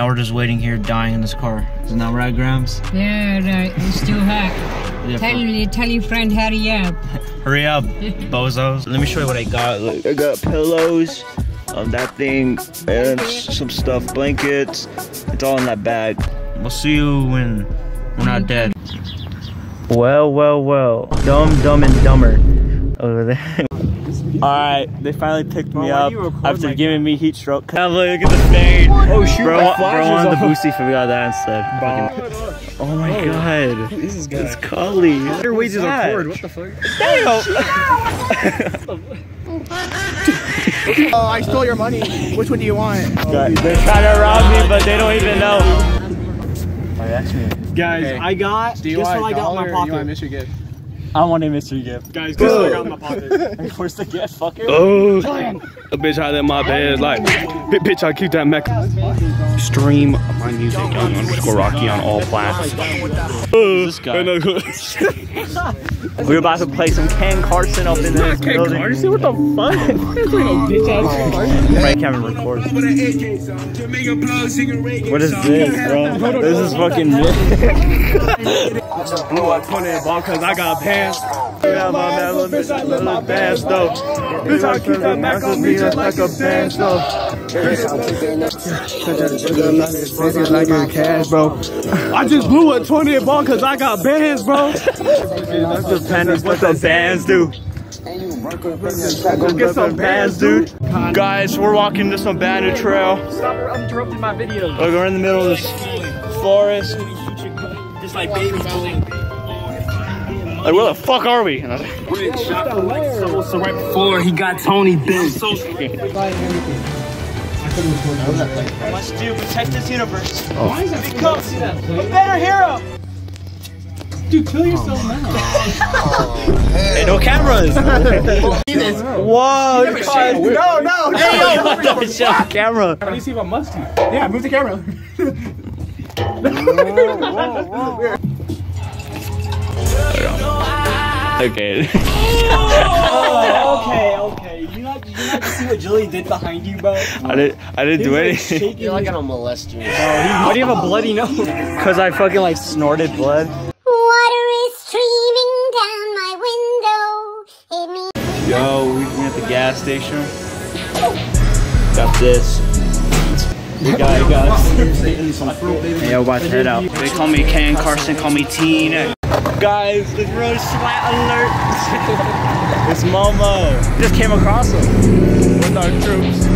now we're just waiting here, dying in this car. Isn't that right, Grams? Yeah, right. It's too hot. Yeah, Tell for- tell your friend hurry up. Hurry up, bozos. Let me show you what I got. Look, I got pillows, um, that thing, and some stuff, blankets. It's all in that bag. We'll see you when we're not dead. Well, well, well. Dumb, dumb, and dumber over there. Alright, they finally picked me up after giving me heat stroke. Now look at the fade. Oh shoot, bro, my bro flash is wanted the boosty if we got that instead. Fucking- Oh my oh god. This is good. It's Cully. Your wages are that? poured. What the fuck? Oh, I stole your money. Which one do you want? They're trying to rob me, but they don't even know. Oh, that's me. Guys, I got Do you guess want what I got in my dollar or you want pocket. Michigan? I want a mystery gift. Guys, guess what I got in my pocket. Where's the gift, fucker? Oh, a bitch out in my bed, like, bitch, I keep that mech. Stream my music on underscore Rocky on all platforms. this guy. We're about to play some Ken Carson up in this building. Carson, what the fuck? Frank Cameron records. What is this, bro? This is fucking Blew up 20 ball cause I got pants. Yeah, my man, little bitch, little bands though. Bitch, I keep that Mac on me just like a band though. like your cash, bro. I just blew a 20 ball cause I got bands, bro. That's the pennies, what the bands do. Go get some bands, dude. Guys, we're walking to some bandit trail. Stop interrupting my video. Look, we're in the middle of this forest. Just like babies doing. Like, where the fuck are we? So, so right before he got Tony bent. Must do protect this universe. Why is that? Because a better hero. Dude, kill yourself now. Hey, no cameras. Whoa, God. No, no, Hey, yo, what the shit? Camera. How do you see if I must you? Yeah, move the camera. Okay. Oh, okay, okay. You not, you not see what Julie did behind you, bro? I didn't. I didn't do anything. You're like gonna molest you. Oh, Why do you have a oh. bloody nose? Cause I fucking like snorted blood. Water is streaming down my window. It Yo, we we at the gas station. Got this. Got, we got. Yo, about to head out. They call me Ken Carson, call me Teen. Guys, the road slat alert. it's Momo. Just came across him with our troops.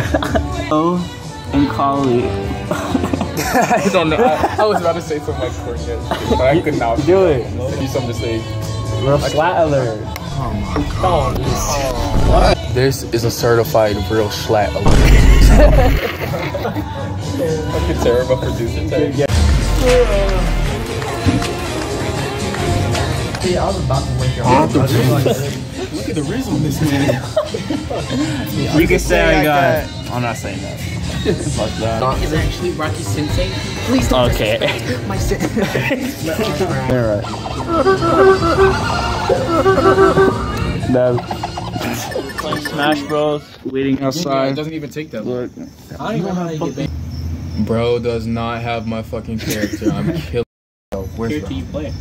Oh, and Kali. I don't know. I, I was about to say something like corny, as but I could not. Do it. Do something to say. We're slat alert. This is a certified real schlat alert. Fucking terrible producer tag. Yeah. Hey, I was about to wink out. Look at the reason this man. You can say I got. I'm not saying that. Fuck that. Is actually Rocky Sensei. Please don't Okay. my sensei. Alright. No. Playing Smash Bros. Waiting outside. doesn't even take that. Look. I don't even know how to get back. Bro does not have my fucking character. I'm killing. Where's Who you play?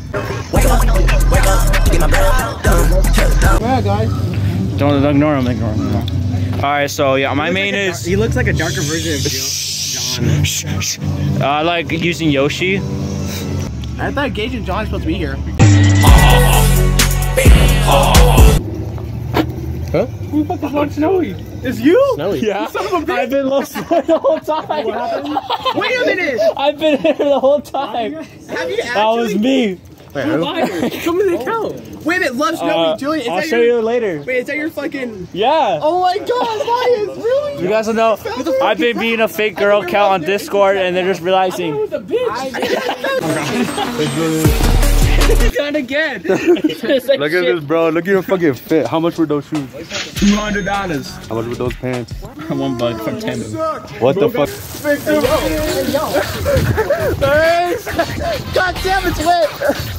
Don't ignore him. Ignore him. Alright, so yeah, my main is. He looks like a darker version of John. I like using Yoshi. I thought Gage and John are supposed to be here. Huh? Who the fuck is Lord Snowy? It's you? Snowy. Yeah. I've been lost the whole time. Wait a minute! I've been here the whole time. Have you That was me. Come to the account. Wait a minute, Love Snowy, Uh, Julian. Is I'll that show your, you later. Wait, is that your fucking? Yeah. Oh my God, Lions, really? You guys don't know. I've been being a fake girl account on Discord, and they're just realizing. Who's a bitch? Done again. Look at this, bro. Look at your fucking fit. How much were those shoes? Two hundred dollars. How much were those pants? One buck from ten. What the fuck? God damn, it's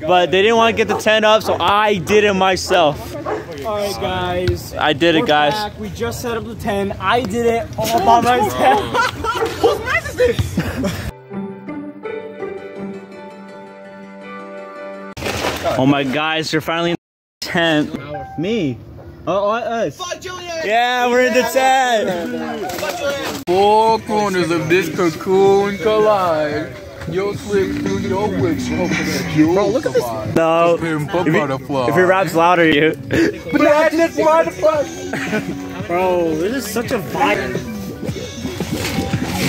but they didn't want to get the tent up, so I did it myself. Alright, guys. I did it, guys. back. We just set up the tent. I did it all by myself. Oh my guys, you're finally in the tent. Me. Oh, oh, us. Yeah, we're in the tent. Four corners of this cocoon collide. You'll slip through your witch that you'll Bro, look at this. No. Pimp If he, if he raps louder, you. Bro, this is such a vibe.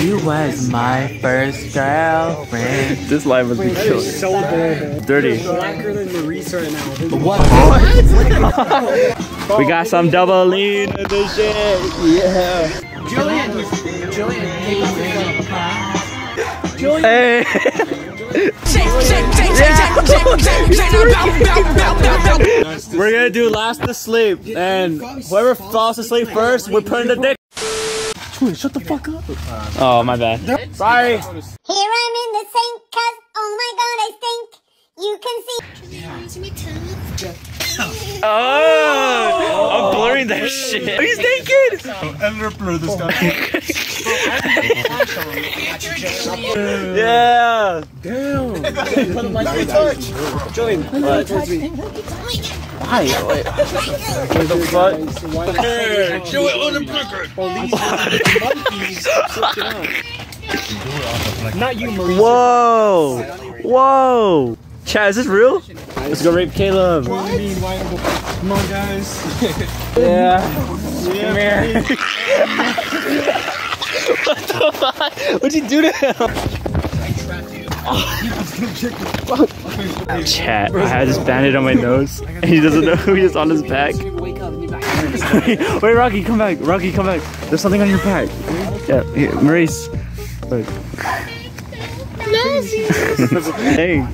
You was my first girlfriend. This live was That is so adorable. dirty. Blacker than Maurice right now. We got some double lean in this shit. Yeah. Julian, Julian, take off your glove. Hey. We're gonna do last to sleep, and whoever falls asleep first, we're putting the dick. shut the fuck up. Oh, my bad. Sorry. Here I'm in the sink, cause oh my god, I stink. You can see. Oh, I'm blurring that shit. He's naked. Yeah. Why? Wait. What the fuck? Do it on the Not you, Maurice. Whoa! Whoa! Chad, is this real? Let's go rape Caleb. Come on, guys. Yeah. Come here. what the fuck? What'd you do to him? I trapped you. Oh. Chat, I had this bandit on my nose, and he doesn't know he's on his back. Wait, Rocky, come back. Rocky, come back. There's something on your back. Yeah, here, Maurice. Look. hey.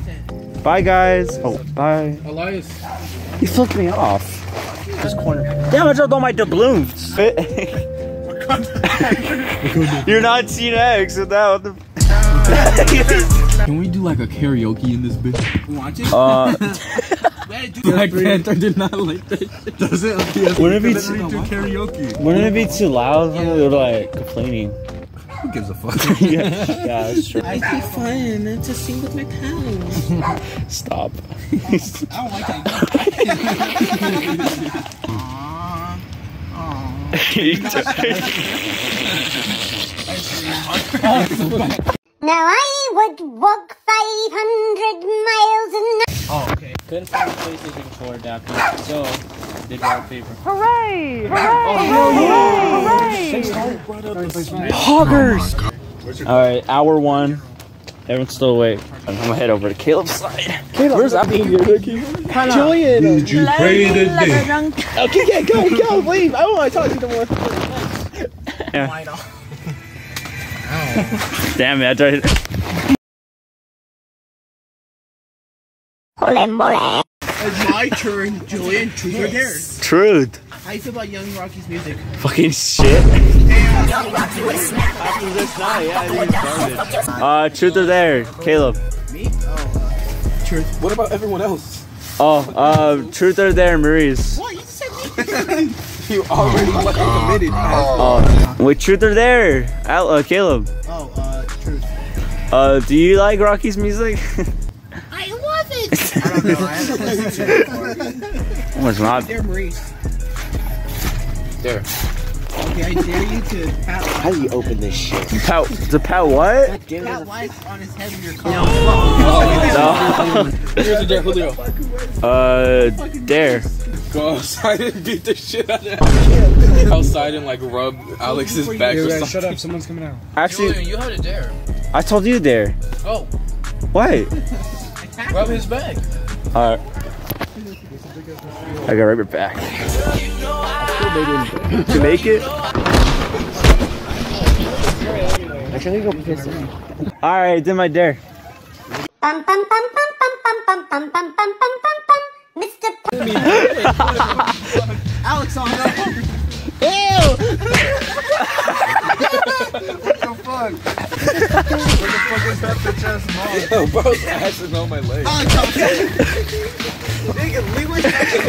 Bye, guys. Oh, bye. Elias. You flipped me off. This corner. Damn, I dropped all my doubloons. You're not Teen X without the. Can we do like a karaoke in this bitch? Uh, Black Panther did not like that. Does it? wouldn't it be too, karaoke. wouldn't it be too loud? They're like complaining. Who gives a fuck? yeah, yeah, that's true. It'd be fun to sing with my pals. Stop. Now I would walk 500 miles an Couldn't find a PlayStation 4 adapter, so did wallpaper. Hoggers! Alright, hour one. Everyone's still awake. I'm gonna head over to Caleb's side. Caleb, where's that being Julian. Did you pray today? Okay, yeah, go, go, leave. I don't want to talk to you no more. Damn it, I tried. It's my turn, Julian. Truth or dare? Truth. How you feel about Young Rocky's music? Fucking shit. Uh, truth or dare, Caleb. What about everyone else? Oh, uh, truth or dare, Maurice. What? You said me. You already committed. Oh, wait, truth or dare, Al, uh, Caleb. Oh, uh, truth. Uh, do you like Rocky's music? I love it. I don't know. I haven't listened to it before. oh, it's not. Dear Maurice. There. Okay, I dare you to pat, How do you open this shit? Pout. The pout what? pat life on his head with your car. No. Here's a dare, Julio. Uh, dare. Go outside and beat the shit out of him. Outside and like rub Alex's back or something. shut up. Someone's coming out. Actually, you had a dare. I told you dare. Oh, What? rub his back. Alright. I got right back. To make it. Actually, go piss Alright, did my dare. Bum bum bum bum bum bum bum bum bum bum bum bum bum. Mr. P- Alex on what the fuck? what the fuck is that bitch ass mom? Yo, bro's ass is on my leg. Oh, Nigga, leave my fucking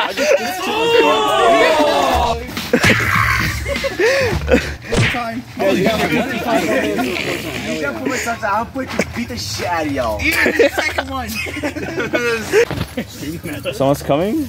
I just this oh! Oh, one time. I'll put the shit out of y'all. Even the second one. Someone's coming?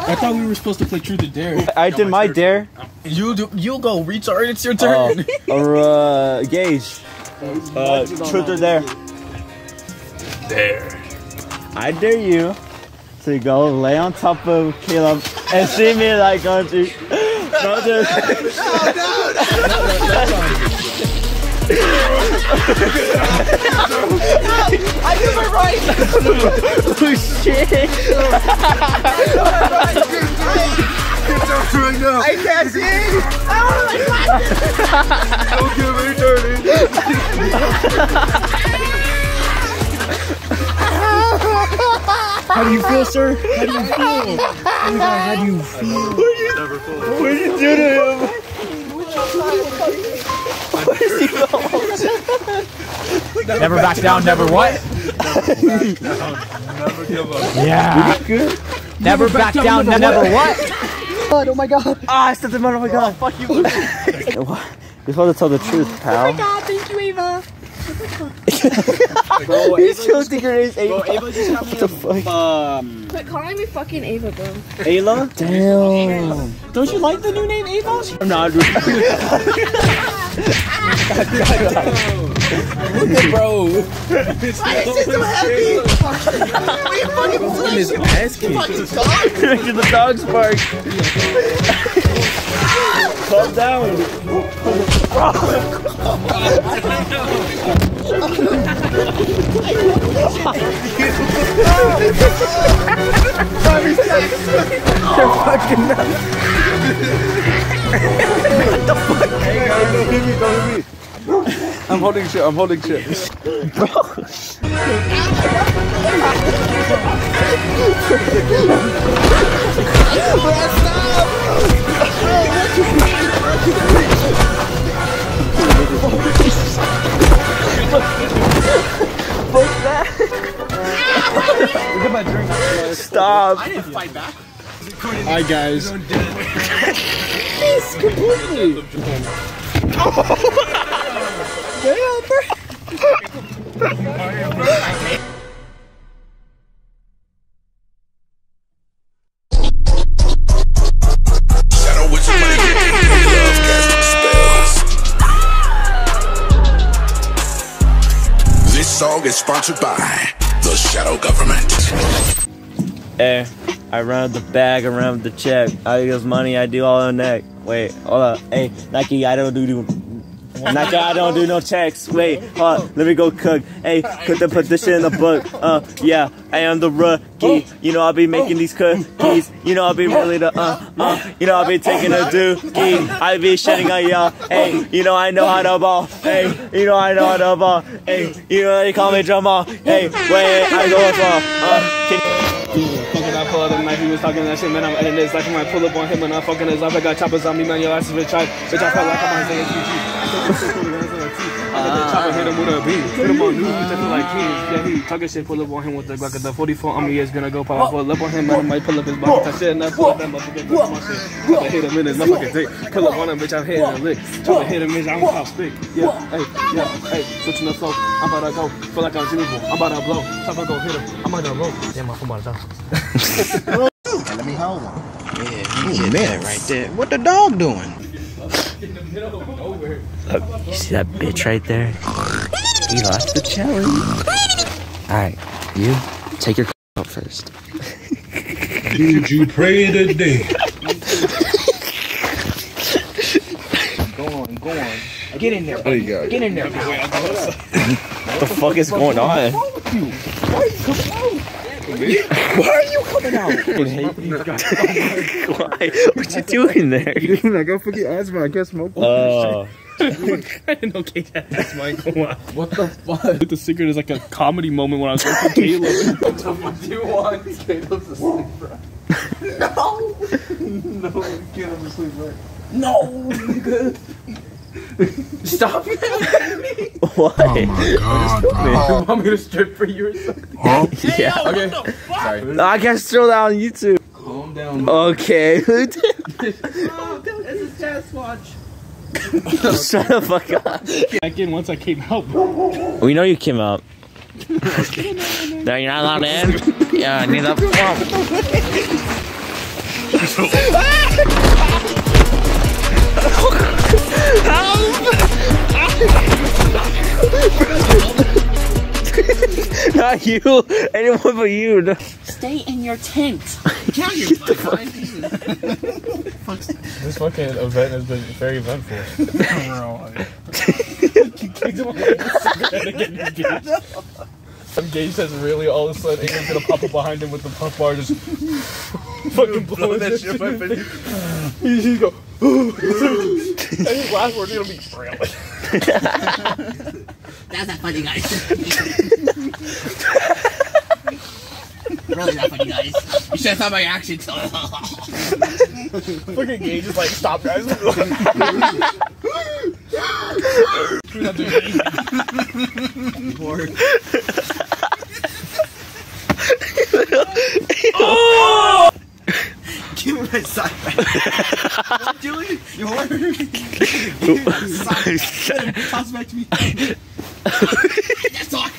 I thought we were supposed to play Truth or Dare. I did my dare. You do. You go, retard. It's your turn. or uh, Gage. Uh, truth or dare? Dare. I dare you to go lay on top of Caleb and see me like going to. Go to oh shit! I can't see. How do you feel, sir? How do you feel? Oh my god, how do you feel? What did you do to him? Never back down, never what? Yeah. Never back down, never what? God, oh my god. Ah, I stepped in my oh my god. fuck you. You're supposed to tell the truth, pal. Oh my god, thank you, Ava. He's still thinking her name's Ava. Ava just got me What the fuck? Um, Quit calling me fucking Ava, bro. Ayla? Damn. Don't you like the new name Ava? I'm not. bro. Why is so happy? what are you fucking doing? His ass kicked. Fucking the dogs bark. Calm down. They're fucking nuts what the fuck? Hey, don't hit me, don't hit me. I'm holding shit, I'm holding shit. Bro. Stop! Stop! I didn't fight back. Hi guys. Miss completely. Damn, bro. song is sponsored by the Shadow Government. Eh. I run the bag around the check. I use money, I do all on neck. Wait, hold up. Hey, Nike, I don't do do. Nike, I don't do no checks. Wait, hold up, let me go cook. Hey, put the put this shit in the book. Uh, yeah, I am the rookie. You know I'll be making these cookies. You know I'll be really the uh uh. You know I'll be taking a dookie. I be shitting on y'all. Hey, you know I know how to ball. Hey, you know I know how to ball. Hey, you know they call me Jamal. Hey, wait, I go as well. Uh, like he was talking that shit, man. I'm editing this. Like, when I pull up on him and I'm fucking his up. I got choppers on me, man. Your ass is bitch. I, bitch, I felt like I'm on his ASPG. Chopper hit him with a beat. Hit him on news, bitch. I like kids. Yeah, he talking shit. Pull up on him with the Glock. The 44 on me is gonna go pop. Pull up on him. I might pull up his body. Touch shit and I pull up that motherfucker. Touch my shit. Chopper hit him in his motherfucking dick. Pull up on him, bitch. I'm hitting a lick. Chopper hit him, bitch. I'm pop stick. Yeah, hey, yeah, hey. Switching the flow. I'm about to go. Feel like I'm Jimmy Bull. I'm about to blow. Chopper go hit him. I'm about to roll. Damn, my phone about to die. Let me hold one. Yeah, you get that right there. What the dog doing? Look, you see that bitch right there? He lost the challenge. Alright, you take your out first. Did you pray today? Go on, go on. Get in there. There you go. Get in there. What the fuck is going on? Why are you coming out? Why? What you doing there? I got fucking asthma. I can't smoke. Oh. I didn't know Kate had that's my What the fuck? The secret is like a comedy moment when I was with Caleb. What do you want? Caleb's asleep, bro. No! No, you can't Caleb's asleep, bro. No, nigga. Stop it! Why? Oh my god, bro. You want me to strip for you or something? Huh? Yeah. Okay. Sorry. No, I can't throw that on YouTube. Calm down. Okay. This is Sasquatch. Shut the fuck up. Back in once I came out. We know you came out. no, you're not allowed in. Yeah, I need that Not you. Anyone but you. No. Stay in your tent. This fucking event has been very eventful. I'm Gage says really all of a sudden Ingrid's gonna pop up behind him with the puff bar just fucking blowing that shit up. my face. He's he's go and his last word's gonna be really. That's not funny, guys. really not funny, guys. You should have thought my actions. Fucking Gage is like, stop guys. We're not doing anything. Give me my side back. Julie, you whore. Side. Toss it back to me. Yes, talk.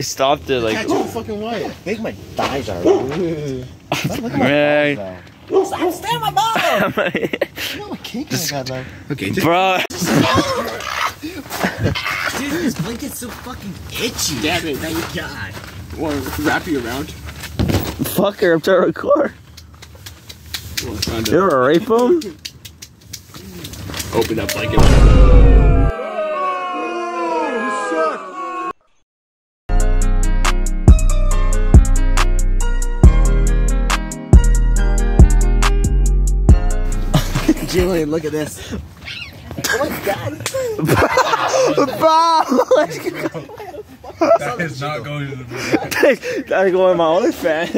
Stopped it like. Tattoo fucking white. I think my thighs are. Right. Stop staring my ball. You know what kink I got though. Okay, Bro. Dude, this blanket's so fucking itchy. Damn it. Thank God. Want to wrap you around? Fucker, I'm trying to record. You ever rape him? Open that blanket. Julian, look at this. Oh my God. Bro! That is not going to the Gotta go in my OnlyFans.